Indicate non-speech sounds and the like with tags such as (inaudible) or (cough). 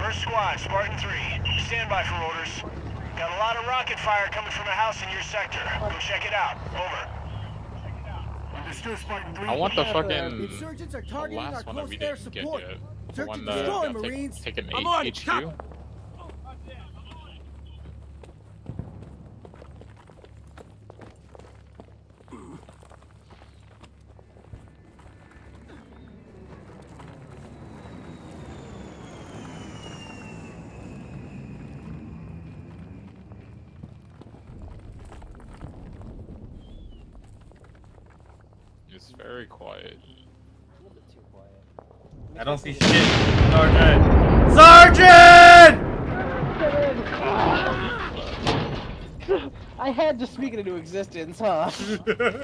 First squad, Spartan 3. Stand by for orders. Got a lot of rocket fire coming from a house in your sector. Go check it out. Over. Understood, Spartan 3. I want the fucking the insurgents are targeting our last one that close we air didn't get support. yet. The Search one and that destroy, got take- Marines. I'm eight on, HQ. copy. It's very quiet. I don't see shit. Sergeant! Sergeant! I had to speak it into existence, huh? (laughs)